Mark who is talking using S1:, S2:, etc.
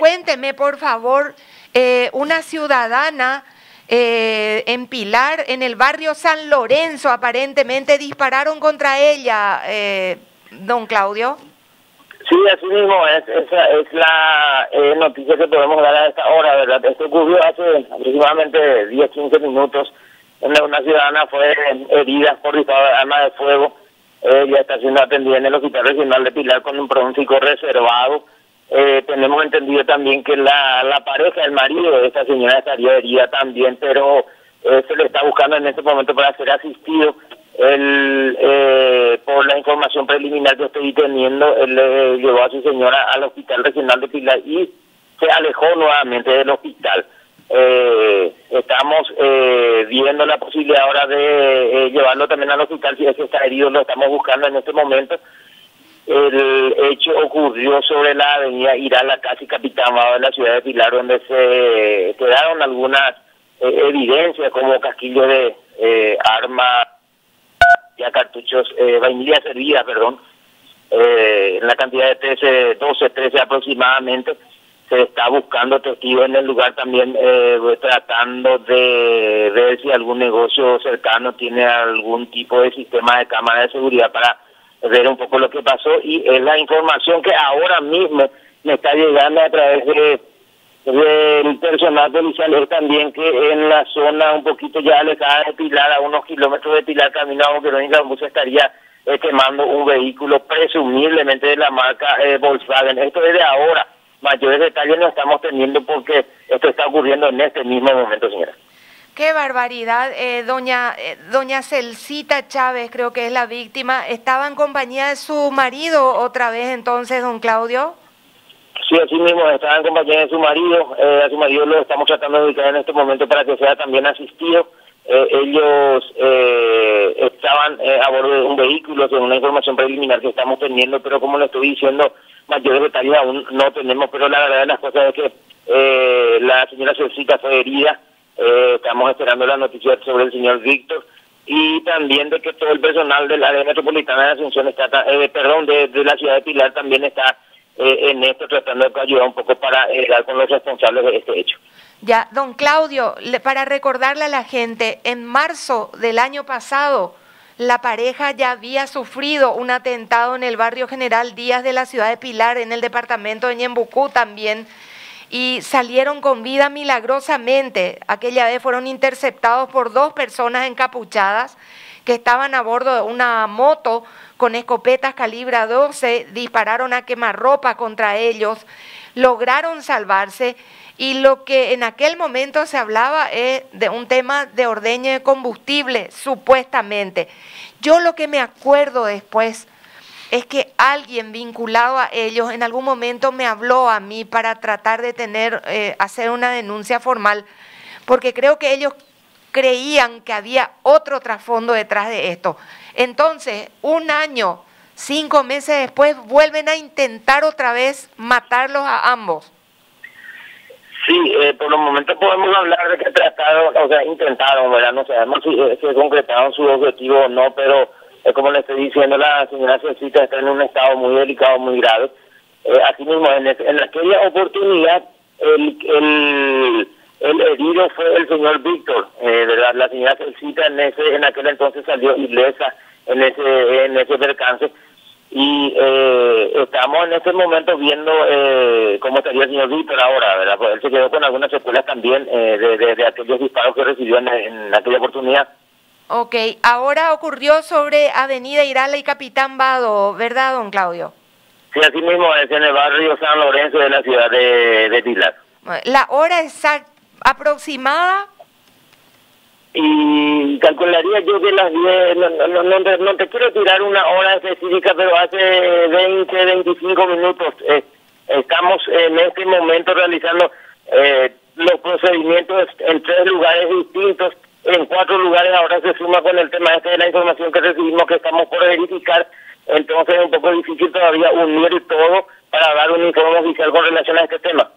S1: cuénteme, por favor, eh, una ciudadana eh, en Pilar, en el barrio San Lorenzo, aparentemente dispararon contra ella, eh, don Claudio.
S2: Sí, así mismo, es, esa es la eh, noticia que podemos dar a esta hora, ¿verdad? Esto ocurrió hace aproximadamente 10, 15 minutos, donde una ciudadana fue herida por disparo de arma de fuego, ella está siendo atendida en el Hospital Regional de Pilar con un pronóstico reservado, eh, tenemos entendido también que la, la pareja, el marido de esta señora estaría herida también, pero eh, se le está buscando en este momento para ser asistido. Él, eh, por la información preliminar que estoy teniendo, él le llevó a su señora al Hospital Regional de Pilar y se alejó nuevamente del hospital. Eh, estamos eh, viendo la posibilidad ahora de eh, llevarlo también al hospital si es que está herido, lo estamos buscando en este momento el hecho ocurrió sobre la avenida Irala, casi Capitán de la ciudad de Pilar, donde se quedaron algunas eh, evidencias como casquillo de eh, armas, ya cartuchos, eh, vainilla servida, perdón, eh, en la cantidad de 13, 12, 13 aproximadamente. Se está buscando testigos en el lugar también, eh, tratando de ver si algún negocio cercano tiene algún tipo de sistema de cámara de seguridad para ver un poco lo que pasó y es la información que ahora mismo me está llegando a través de del personal policial es también que en la zona un poquito ya alejada de Pilar, a unos kilómetros de Pilar, camino a Verónica Bus estaría eh, quemando un vehículo presumiblemente de la marca eh, Volkswagen. Esto es de ahora. Mayores detalles no estamos teniendo porque esto está ocurriendo en este mismo momento, señora.
S1: Qué barbaridad. Eh, doña, eh, doña Celcita Chávez, creo que es la víctima, estaba en compañía de su marido otra vez entonces, don Claudio.
S2: Sí, así mismo, estaba en compañía de su marido. Eh, a su marido lo estamos tratando de ubicar en este momento para que sea también asistido. Eh, ellos eh, estaban eh, a bordo de un vehículo, según una información preliminar que estamos teniendo, pero como le estoy diciendo, mayores detalles aún no tenemos, pero la verdad de las cosas es que la señora Celcita fue herida. Eh, estamos esperando la noticia sobre el señor Víctor y también de que todo el personal del área metropolitana de Asunción está, eh, perdón, de, la ciudad de Pilar también está eh, en esto tratando de ayudar un poco para eh, dar con los responsables de este hecho.
S1: Ya, don Claudio, le, para recordarle a la gente, en marzo del año pasado, la pareja ya había sufrido un atentado en el barrio General Díaz de la ciudad de Pilar, en el departamento de Ñembucú también, y salieron con vida milagrosamente. Aquella vez fueron interceptados por dos personas encapuchadas que estaban a bordo de una moto con escopetas calibre 12, dispararon a quemarropa contra ellos, lograron salvarse y lo que en aquel momento se hablaba es de un tema de ordeño de combustible, supuestamente. Yo lo que me acuerdo después es que alguien vinculado a ellos en algún momento me habló a mí para tratar de tener, eh, hacer una denuncia formal, porque creo que ellos creían que había otro trasfondo detrás de esto. Entonces, un año, cinco meses después, vuelven a intentar otra vez matarlos a ambos.
S2: Sí, eh, por los momentos podemos hablar de que trataron, o sea, intentaron, ¿verdad? No sabemos si, si concretaron su objetivo o no, pero eh, como le estoy diciendo, la señora Cecita está en un estado muy delicado, muy grave. Eh, asimismo, en, en aquella oportunidad, el, el, herido fue el señor Víctor, eh, ¿verdad? La señora Cecita en, ese, en aquel entonces salió ilesa en ese, en ese percance. Y eh, estamos en este momento viendo eh, cómo estaría el señor Víctor ahora, ¿verdad? Pues él se quedó con algunas secuelas también eh, de, de, de aquellos disparos que recibió en, en aquella oportunidad.
S1: Ok, ahora ocurrió sobre Avenida Irala y Capitán Vado, ¿verdad, don Claudio?
S2: Sí, así mismo es en el barrio San Lorenzo de la ciudad de, de Pilar.
S1: La hora exacta, aproximada.
S2: Y calcularía yo que las 10, no, no, no, no, no te quiero tirar una hora específica, pero hace 20, 25 minutos eh, estamos en este momento realizando eh, los procedimientos en tres lugares distintos en cuatro lugares ahora se suma con el tema este de la información que recibimos que estamos por verificar, entonces es un poco difícil todavía unir todo para dar un informe oficial con relación a este tema.